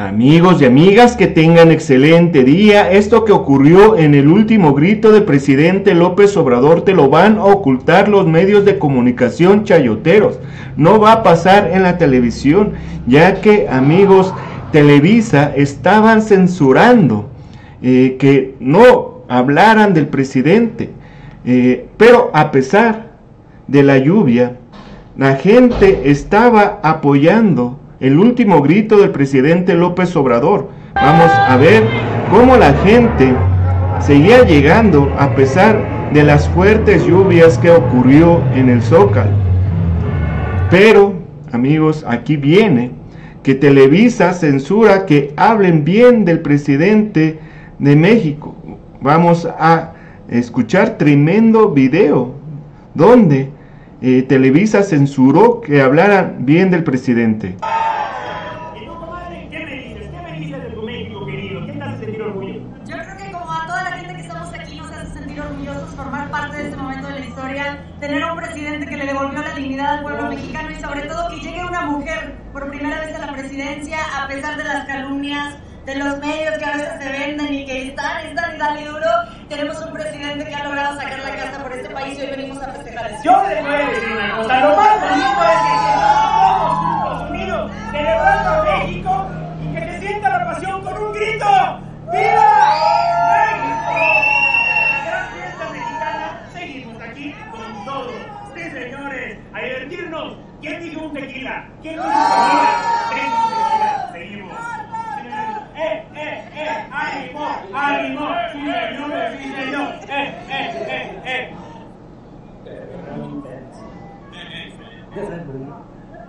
Amigos y amigas, que tengan excelente día. Esto que ocurrió en el último grito del presidente López Obrador te lo van a ocultar los medios de comunicación chayoteros. No va a pasar en la televisión, ya que amigos, Televisa estaban censurando eh, que no hablaran del presidente. Eh, pero a pesar de la lluvia, la gente estaba apoyando el último grito del presidente López Obrador. Vamos a ver cómo la gente seguía llegando a pesar de las fuertes lluvias que ocurrió en el Zócalo. Pero, amigos, aquí viene que Televisa censura que hablen bien del presidente de México. Vamos a escuchar tremendo video donde eh, Televisa censuró que hablaran bien del presidente. Tener un presidente que le devolvió la dignidad al pueblo mexicano y sobre todo que llegue una mujer por primera vez a la presidencia a pesar de las calumnias de los medios que a veces se venden y que están, están y dale duro. Tenemos un presidente que ha logrado sacar la casa por este país y hoy venimos a festejar eso. Yo les voy a decir una cosa, lo más bonito es que estamos juntos, unidos, celebrando a México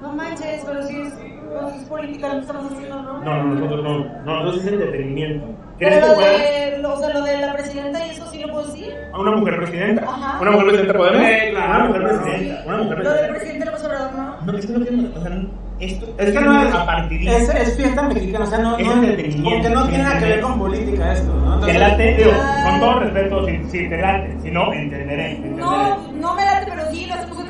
No manches, pero si es, es política lo que estamos haciendo, ¿no? No, no, nosotros no. No, no es entretenimiento. Pero lo de, lo, o sea, lo de la presidenta y eso sí lo puedo decir. ¿A una mujer presidenta? Ajá. ¿Una mujer presidenta podemos? Sí, claro. Una mujer presidenta. Una mujer presidenta. Lo del presidente López Obrador, ¿no? No, es que no tiene, o sea, esto es que no es apartidista. Es, es fiesta mexicana, o sea, no, es no, entretenimiento. Porque no tiene nada que ver con política esto, ¿no? Entonces, te late, digo, con todo respeto, si, si te late, si no, entenderé. entenderé. No, no me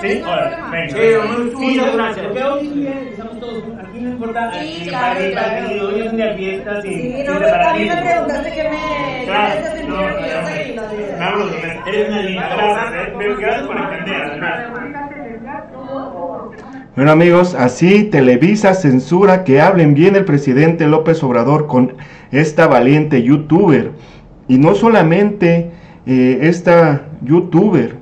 sí, lo hacemos otra vez, ¿Sí? no hay problema. Venga. Sí, Sí, muchas no, gracias. Porque hoy es un día, estamos todos juntos, aquí no importa Sí, si claro, hay claro. partido, hoy es un día de fiesta, sin, Sí, sin no, pero a mí me separatismo. preguntaste que me... Claro, que me hace no, sentir no, orgullosa y lo de- no, no, no, eres una linda, gracias, eh, pero gracias por entender, además. Bueno amigos, así Televisa censura que hablen bien del presidente López Obrador con esta valiente youtuber. Y no solamente eh, esta youtuber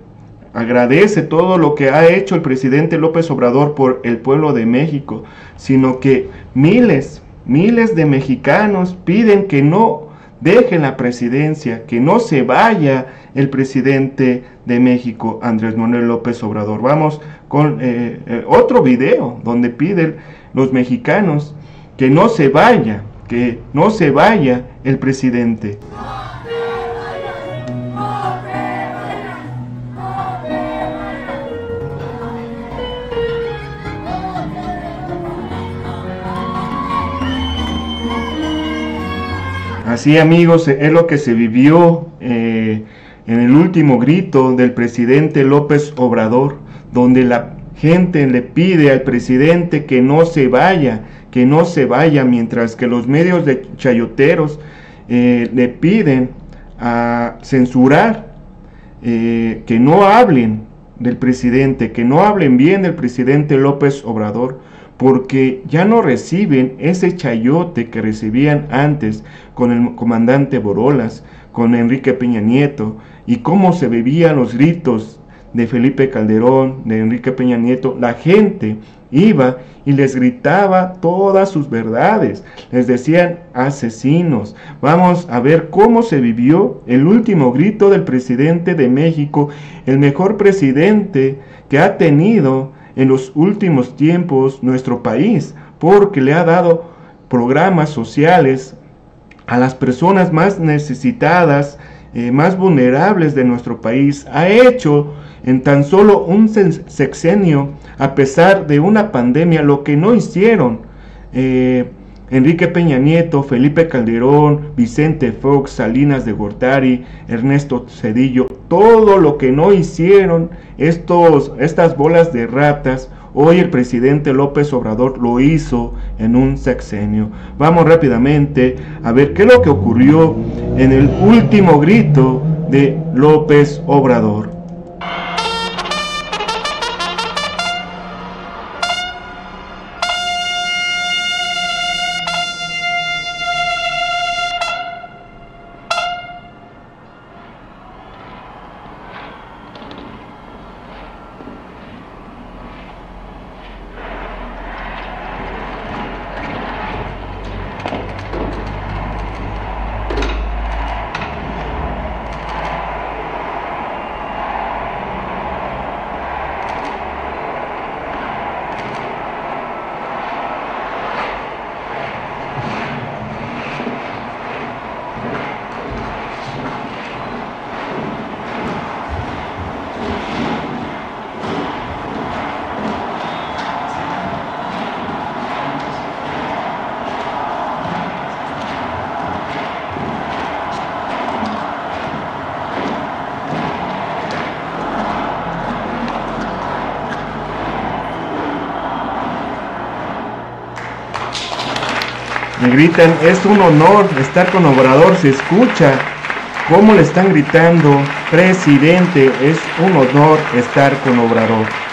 agradece todo lo que ha hecho el presidente López Obrador por el pueblo de México, sino que miles, miles de mexicanos piden que no dejen la presidencia, que no se vaya el presidente de México, Andrés Manuel López Obrador. Vamos con eh, eh, otro video donde piden los mexicanos que no se vaya, que no se vaya el presidente. Así amigos, es lo que se vivió eh, en el último grito del presidente López Obrador, donde la gente le pide al presidente que no se vaya, que no se vaya, mientras que los medios de chayoteros eh, le piden a censurar, eh, que no hablen del presidente, que no hablen bien del presidente López Obrador, porque ya no reciben ese chayote que recibían antes con el comandante Borolas, con Enrique Peña Nieto, y cómo se bebían los gritos de Felipe Calderón, de Enrique Peña Nieto, la gente iba y les gritaba todas sus verdades, les decían asesinos. Vamos a ver cómo se vivió el último grito del presidente de México, el mejor presidente que ha tenido en los últimos tiempos nuestro país, porque le ha dado programas sociales a las personas más necesitadas, eh, más vulnerables de nuestro país. Ha hecho en tan solo un sexenio, a pesar de una pandemia, lo que no hicieron eh, Enrique Peña Nieto, Felipe Calderón, Vicente Fox, Salinas de Gortari, Ernesto Cedillo, todo lo que no hicieron estos, estas bolas de ratas Hoy el presidente López Obrador lo hizo en un sexenio. Vamos rápidamente a ver qué es lo que ocurrió en el último grito de López Obrador. Gritan, es un honor estar con Obrador, se escucha cómo le están gritando, presidente, es un honor estar con Obrador.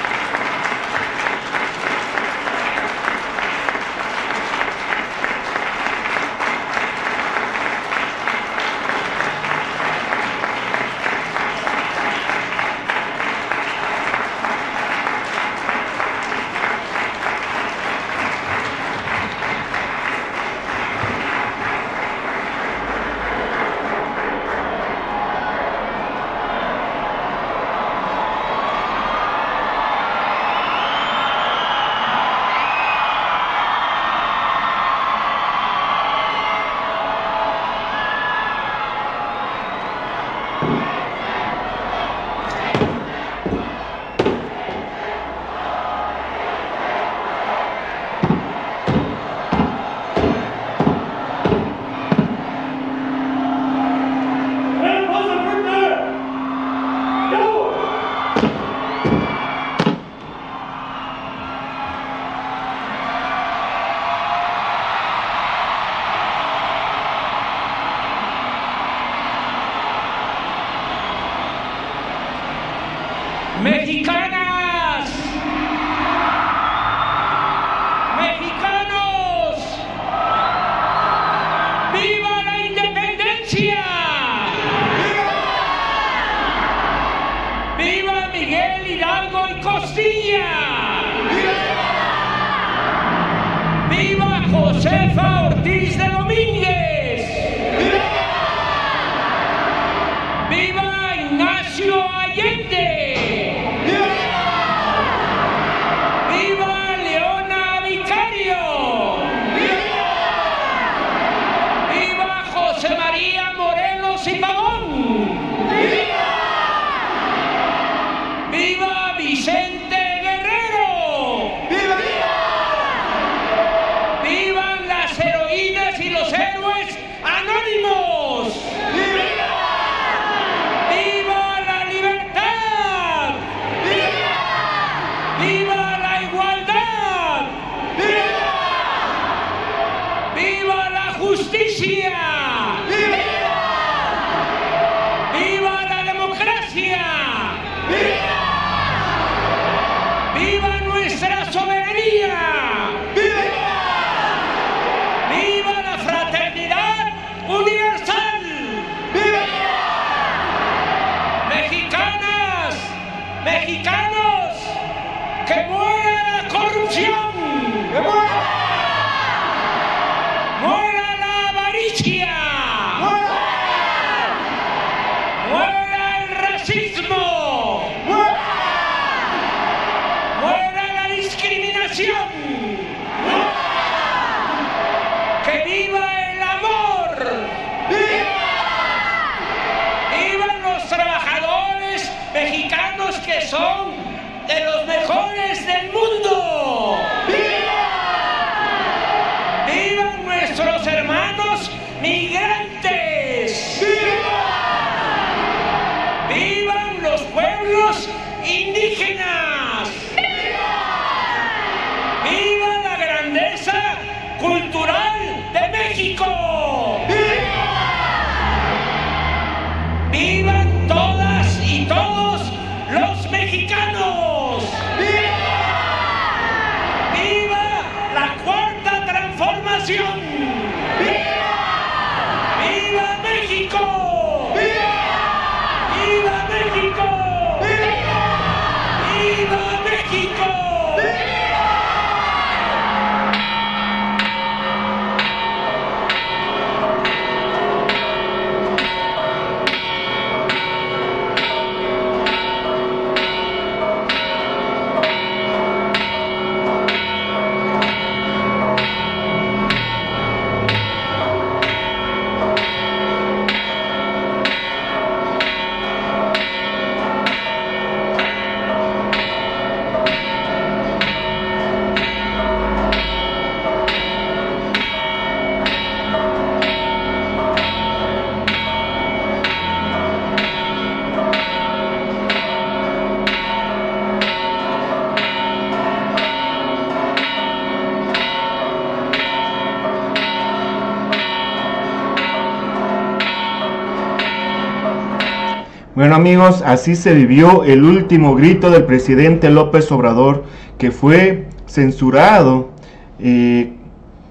Diz de domingo. son de los mejores del mundo. ¡Viva! ¡Vivan nuestros hermanos migrantes! ¡Viva! ¡Vivan los pueblos indígenas! ¡Viva! ¡Viva la grandeza cultural de México! ¡Viva! ¡Vivan todas y todos los mexicano. Bueno amigos, así se vivió el último grito del presidente López Obrador, que fue censurado eh,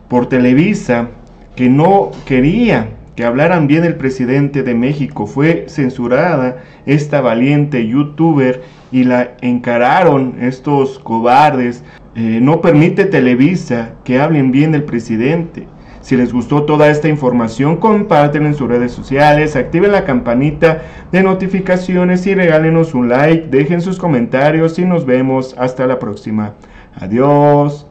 por Televisa, que no quería que hablaran bien el presidente de México. Fue censurada esta valiente youtuber y la encararon estos cobardes. Eh, no permite Televisa que hablen bien del presidente. Si les gustó toda esta información, comparten en sus redes sociales, activen la campanita de notificaciones y regálenos un like, dejen sus comentarios y nos vemos hasta la próxima. Adiós.